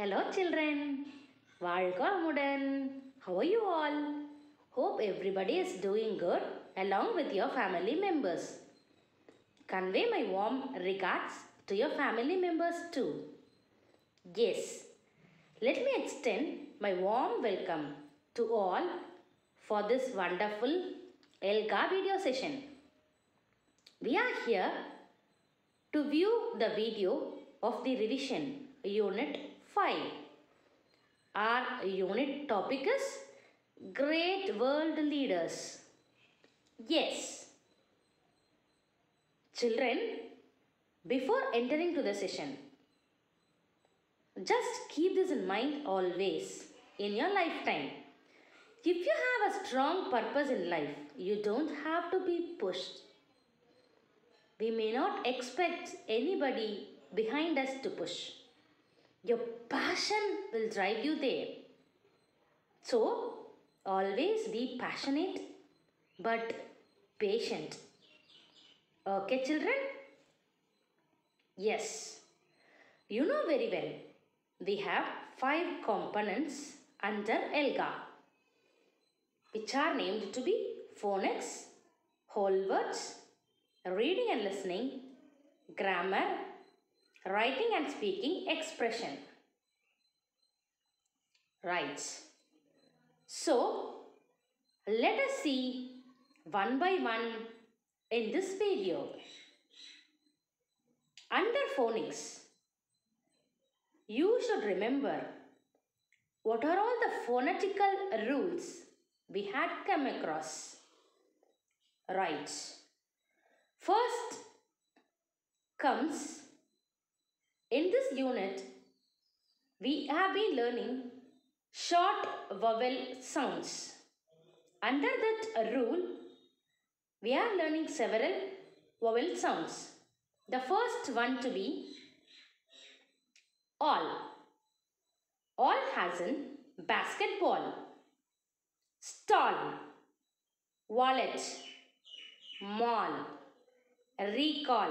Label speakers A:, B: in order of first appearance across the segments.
A: Hello children, Valgamudan. How are you all? Hope everybody is doing good along with your family members. Convey my warm regards to your family members too. Yes, let me extend my warm welcome to all for this wonderful Elga video session. We are here to view the video of the revision unit 5. Our unit topic is Great World Leaders. Yes. Children, before entering to the session, just keep this in mind always in your lifetime. If you have a strong purpose in life, you don't have to be pushed. We may not expect anybody behind us to push. Your passion will drive you there. So, always be passionate but patient. Okay, children? Yes. You know very well, we have five components under ELGA, which are named to be phonics, whole words, reading and listening, grammar, writing and speaking expression. Right. So, let us see one by one in this video. Under phonics, you should remember what are all the phonetical rules we had come across. Right. First comes in this unit, we have been learning short vowel sounds. Under that rule, we are learning several vowel sounds. The first one to be all. All has in basketball, stall, wallet, mall, recall.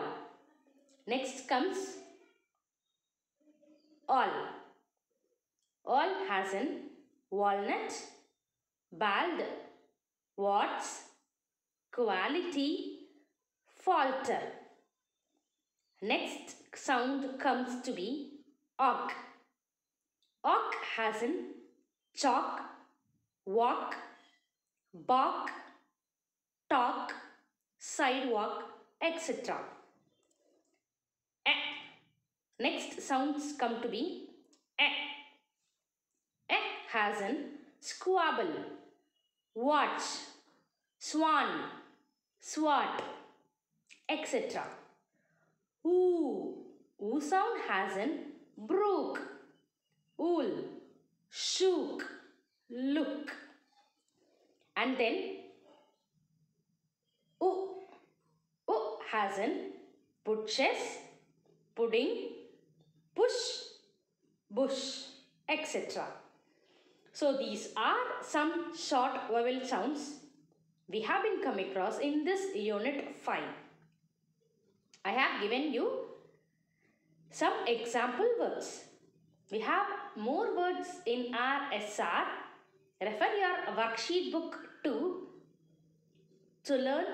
A: Next comes all. All has in walnut, bald, watts, quality, falter. Next sound comes to be ock. Ock has in chalk, walk, bark, talk, sidewalk, etc. Next sounds come to be eh. Eh has an squabble, watch, swan, swat, etc. Ooh, oo sound has an brook, wool, shook, look. And then oo, oo has an butches, pudding, push, bush, etc. So these are some short vowel sounds we have been come across in this unit 5. I have given you some example words. We have more words in our SR. Refer your worksheet book 2 to learn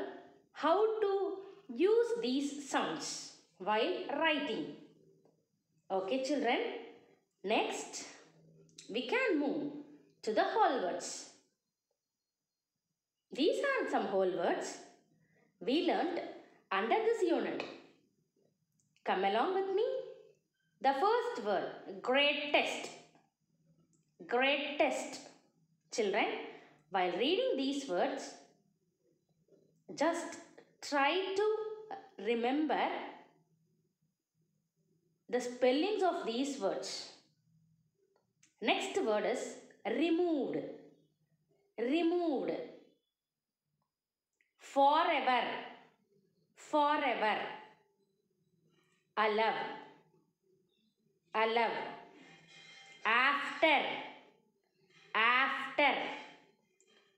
A: how to use these sounds while writing. Okay, children. Next, we can move to the whole words. These are some whole words we learnt under this unit. Come along with me. The first word, greatest. Greatest. Children, while reading these words, just try to remember the spellings of these words. Next word is removed. Removed. Forever. Forever. Allow. Allow. After. After.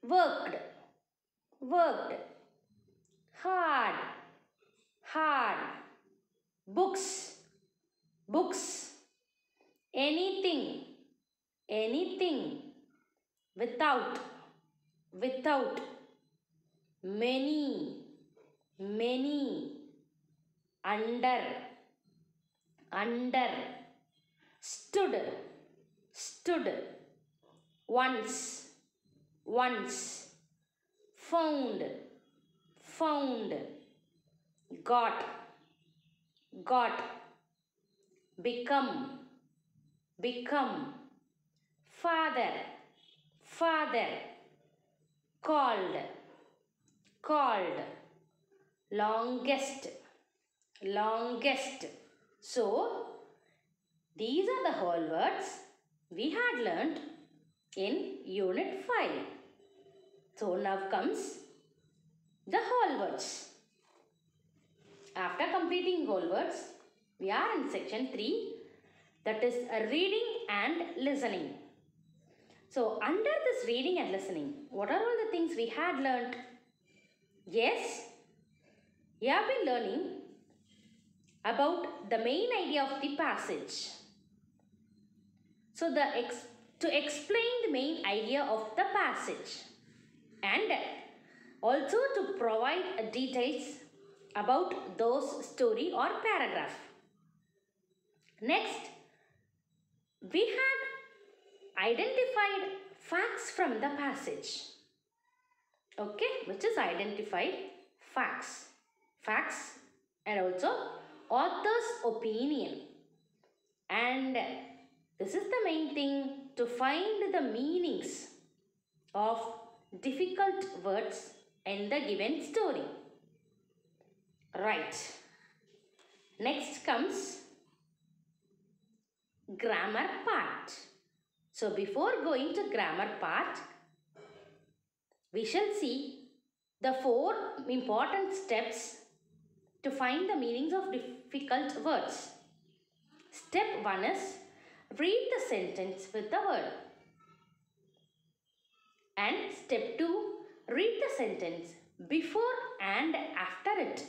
A: Worked. Worked. Hard. Hard. Books. Books. anything. Anything. Without. Without. Many. Many. Under. Under. Stood. Stood. Once. Once. Found. Found. Got. Got become become father father called called longest longest. So these are the whole words we had learnt in unit 5 so now comes the whole words. After completing whole words we are in section 3 that is a reading and listening. So under this reading and listening what are all the things we had learnt yes we have been learning about the main idea of the passage. So the ex- to explain the main idea of the passage and also to provide uh, details about those story or paragraph. Next, we had identified facts from the passage. Okay, which is identified facts. Facts and also author's opinion. And this is the main thing to find the meanings of difficult words in the given story. Right. Next comes grammar part. So before going to grammar part, we shall see the four important steps to find the meanings of difficult words. Step 1 is read the sentence with the word. And step 2 read the sentence before and after it.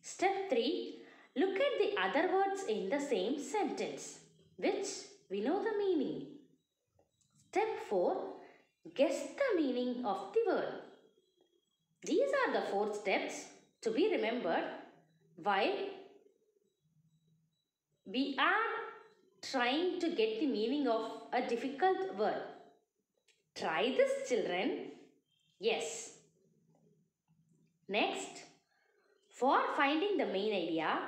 A: Step 3 look at the other words in the same sentence which we know the meaning. Step 4 guess the meaning of the word. These are the four steps to be remembered while we are trying to get the meaning of a difficult word. Try this, children. Yes. Next, for finding the main idea,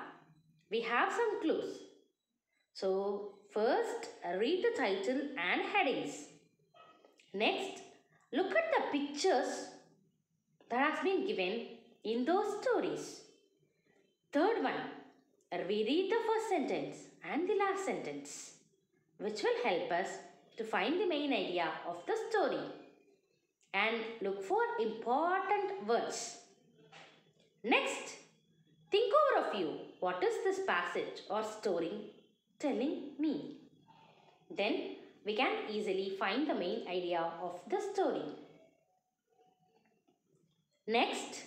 A: we have some clues. So, first, read the title and headings. Next, look at the pictures that has been given in those stories. Third one, we read the first sentence and the last sentence, which will help us to find the main idea of the story and look for important words. Next, think over a few. What is this passage or story telling me? Then we can easily find the main idea of the story. Next,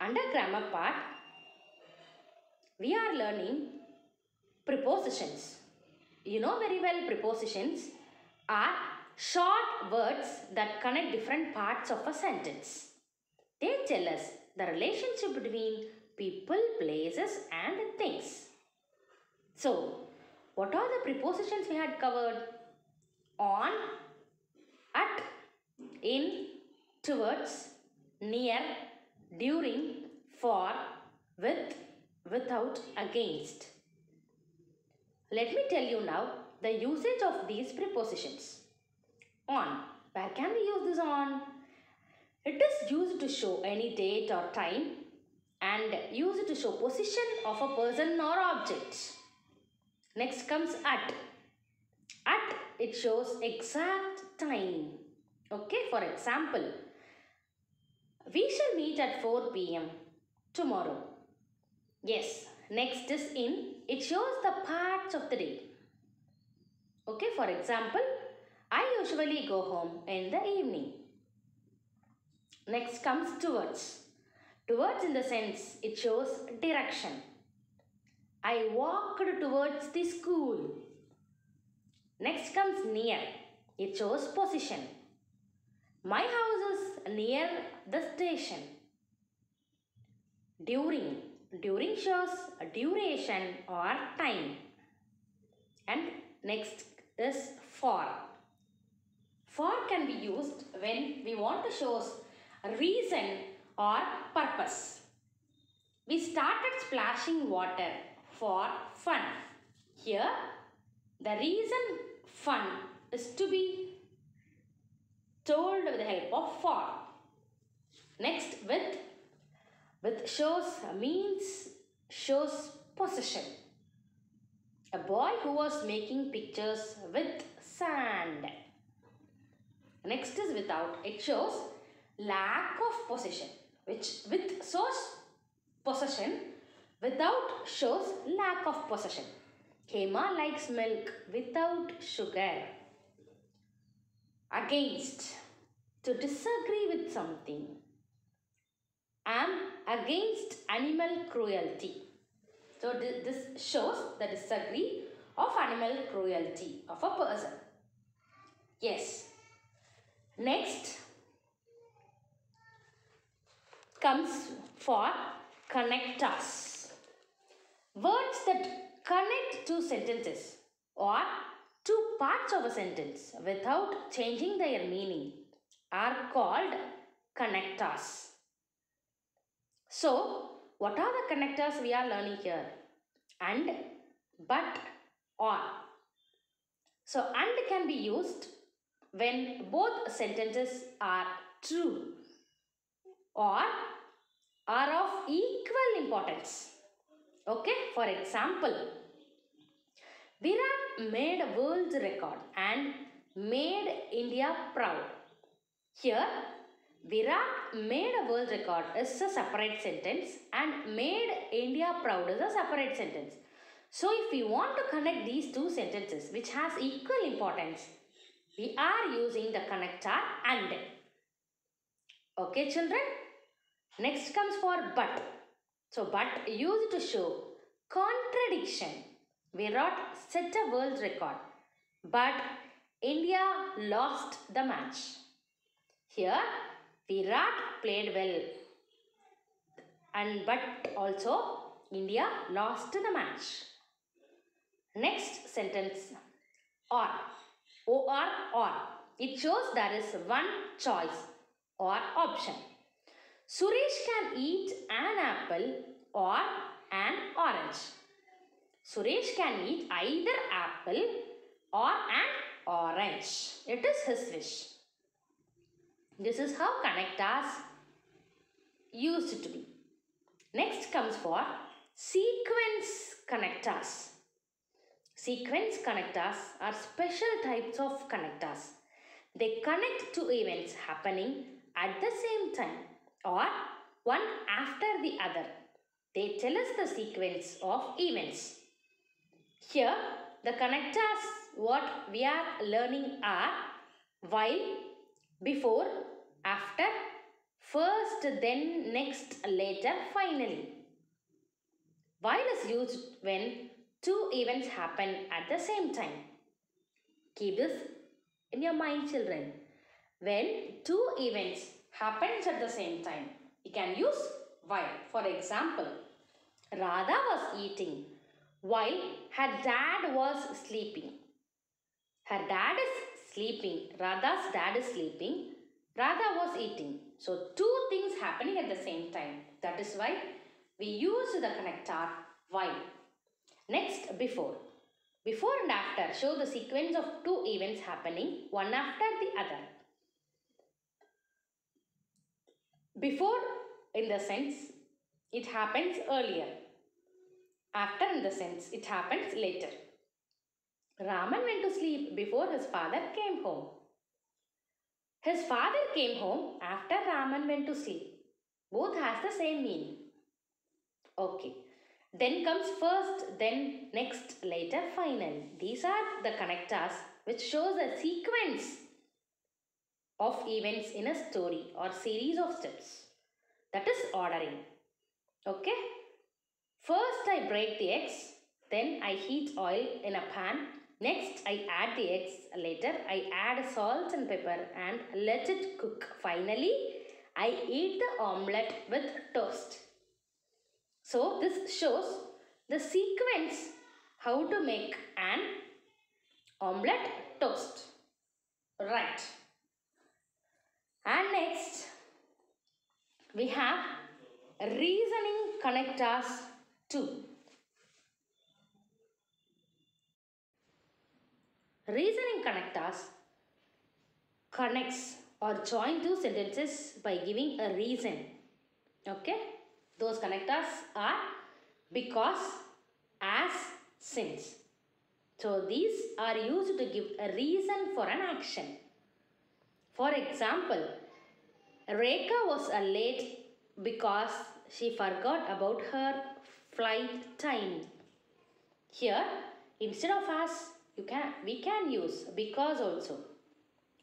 A: under grammar part, we are learning prepositions. You know very well prepositions are short words that connect different parts of a sentence. They tell us the relationship between people, places and things. So, what are the prepositions we had covered? On, at, in, towards, near, during, for, with, without, against. Let me tell you now the usage of these prepositions. On. Where can we use this on? It is used to show any date or time and used to show position of a person or object. Next comes at. At it shows exact time. Okay, for example, we shall meet at 4 pm tomorrow. Yes, next is in. It shows the parts of the day. Okay, for example, I usually go home in the evening. Next comes towards. Towards in the sense it shows direction. I walked towards the school. Next comes near. It shows position. My house is near the station. During. During shows duration or time. And next is for. For can be used when we want to show reason or purpose. We started splashing water for fun. Here, the reason fun is to be told with the help of for. Next, with with shows means shows possession. A boy who was making pictures with sand. Next is without. It shows lack of possession, which with shows possession, without shows lack of possession. Hema likes milk without sugar. Against. To disagree with something. Am against animal cruelty. So this shows the disagree of animal cruelty of a person. Yes. Next comes for connectors. Words that connect two sentences or two parts of a sentence without changing their meaning are called connectors. So, what are the connectors we are learning here? And, but, or. So, and can be used when both sentences are true or are of equal importance. Okay, for example, Virat made a world record and made India proud. Here, Virat made a world record is a separate sentence and made India proud is a separate sentence. So, if we want to connect these two sentences which has equal importance, we are using the connector and. Okay, children? Next comes for but. So, but used to show contradiction. We Virat set a world record, but India lost the match. Here, Virat played well, and but also India lost the match. Next sentence or or or it shows there is one choice or option. Suresh can eat an apple or an orange. Suresh can eat either apple or an orange. It is his wish. This is how connectors used to be. Next comes for sequence connectors. Sequence connectors are special types of connectors. They connect two events happening at the same time or one after the other. They tell us the sequence of events. Here, the connectors what we are learning are while, before, after, first, then, next, later, finally. While is used when two events happen at the same time. Keep this in your mind, children. When two events happens at the same time, you can use while. For example, Radha was eating while her dad was sleeping. Her dad is sleeping. Radha's dad is sleeping. Radha was eating. So two things happening at the same time. That is why we use the connector while. Next, before. Before and after show the sequence of two events happening one after the other. Before, in the sense, it happens earlier. After, in the sense, it happens later. Raman went to sleep before his father came home. His father came home after Raman went to sleep. Both has the same meaning. Okay. Then comes first, then next, later, final. These are the connectors which shows a sequence of events in a story or series of steps. That is ordering. Okay. First I break the eggs, then I heat oil in a pan, Next, I add the eggs. Later, I add salt and pepper and let it cook. Finally, I eat the omelette with toast. So, this shows the sequence how to make an omelette toast. Right. And next, we have reasoning connectors 2. Reasoning connectors connects or join two sentences by giving a reason. Okay? Those connectors are because, as, since. So these are used to give a reason for an action. For example, Rekha was late because she forgot about her flight time. Here, instead of as, you can we can use because also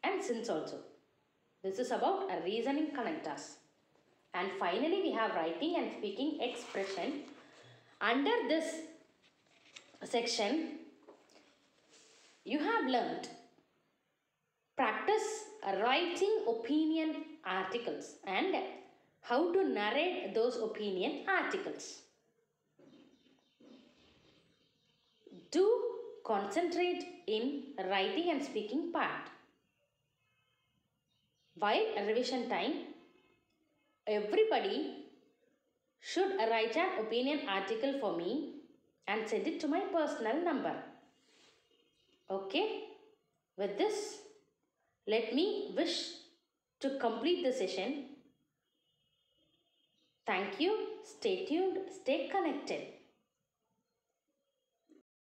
A: and since also. This is about a reasoning connectors. And finally, we have writing and speaking expression. Under this section, you have learned practice writing opinion articles and how to narrate those opinion articles. Do concentrate in writing and speaking part. While revision time, everybody should write an opinion article for me and send it to my personal number. Okay? With this, let me wish to complete the session. Thank you. Stay tuned. Stay connected.